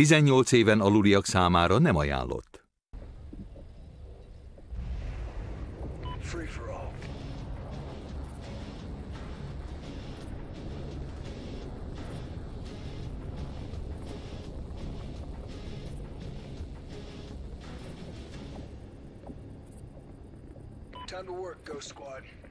18 éven aluliak számára nem ajánlott. Time to work, Ghost Squad.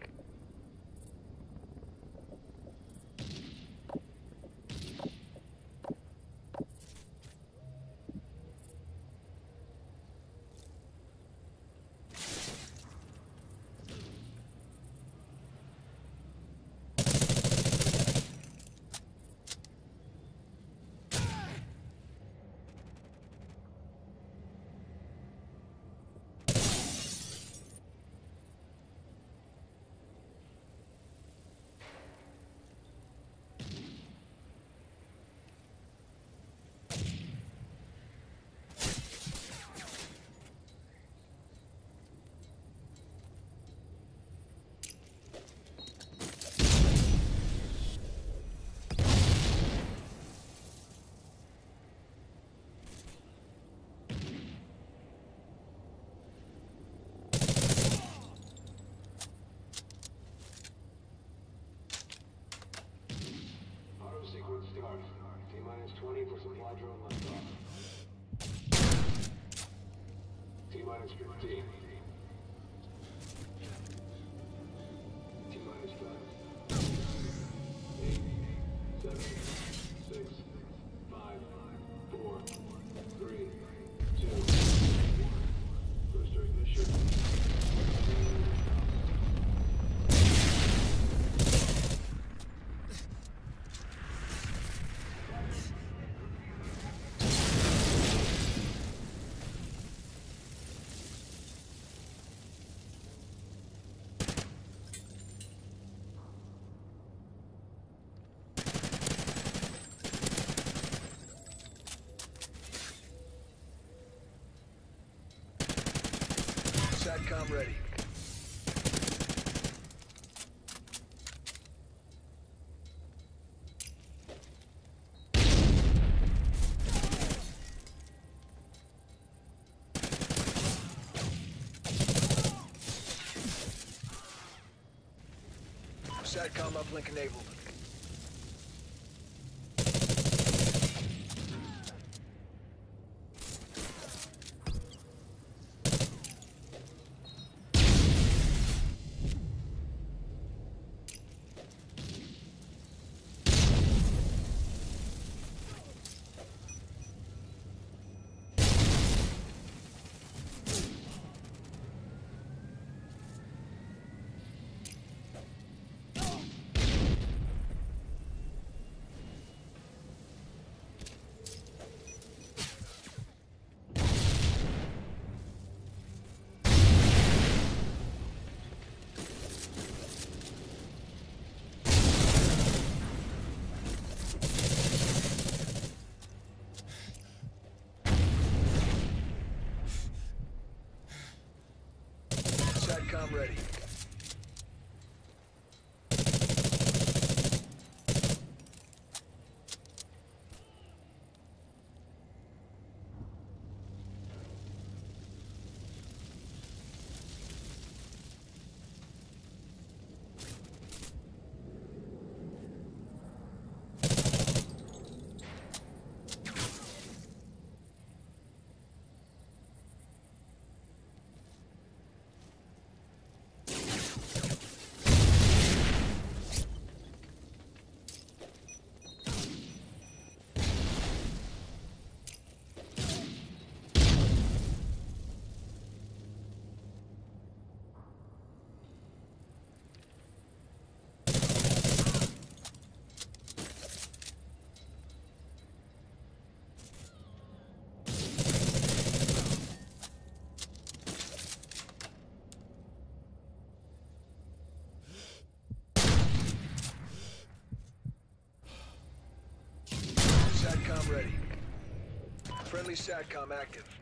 Ready. SATCOM uplink enabled. SATCOM ready. SATCOM ready. Friendly SATCOM active.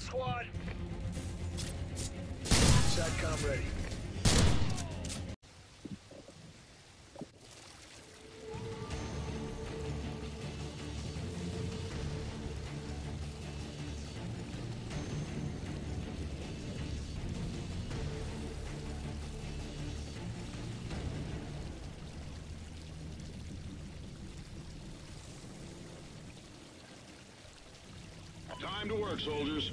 Squad! SATCOM ready. Time to work, soldiers.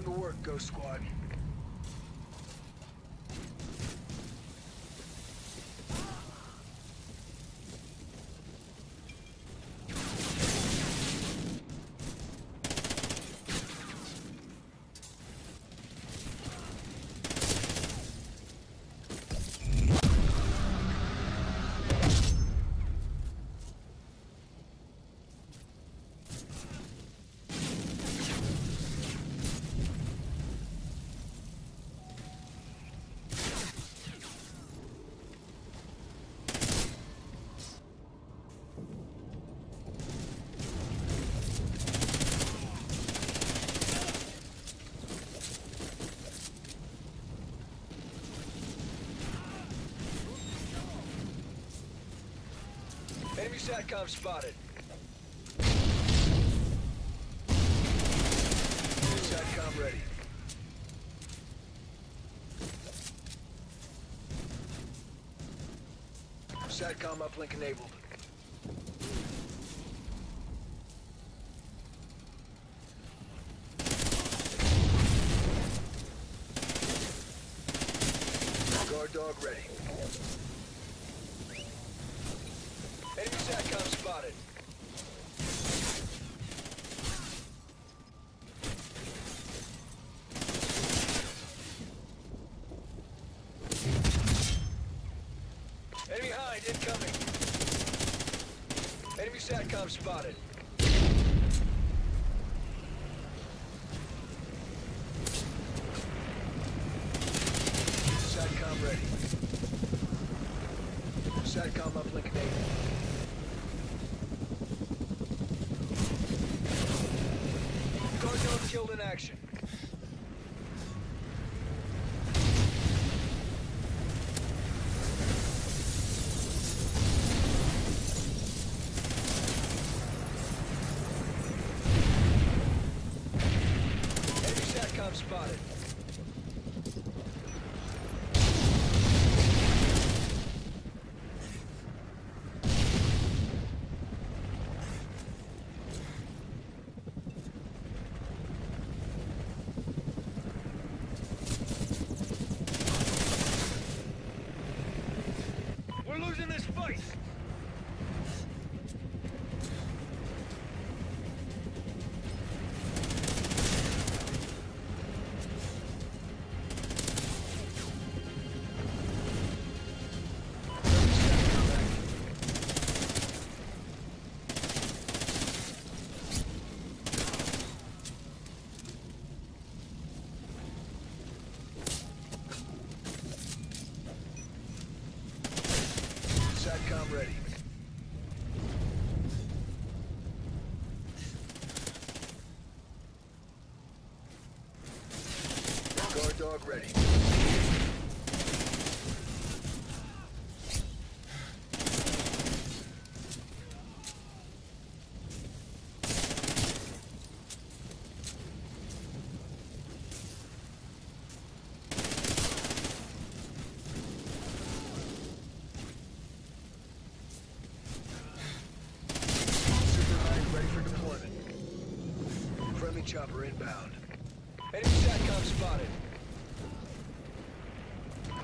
Time to work, Ghost Squad. SATCOM spotted. SATCOM ready. SATCOM uplink enabled. Guard dog ready. Enemy SATCOM spotted. Enemy hind incoming. Enemy SATCOM spotted. SATCOM ready. SATCOM uplink enabled. Guard dog killed in action. Dog ready. Chopper inbound. Enemy SATCOM spotted.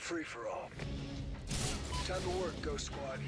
Free for all. Time to work, Ghost Squad.